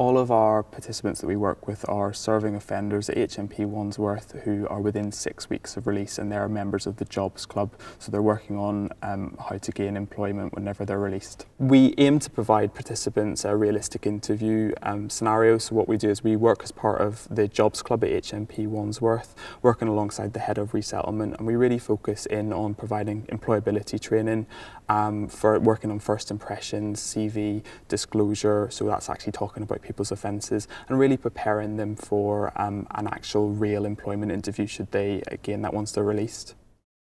All of our participants that we work with are serving offenders at HMP Wandsworth who are within six weeks of release and they're members of the Jobs Club, so they're working on um, how to gain employment whenever they're released. We aim to provide participants a realistic interview um, scenario, so what we do is we work as part of the Jobs Club at HMP Wandsworth, working alongside the head of resettlement, and we really focus in on providing employability training um, for working on first impressions, CV, disclosure, so that's actually talking about people's offences and really preparing them for um, an actual real employment interview should they gain that once they're released.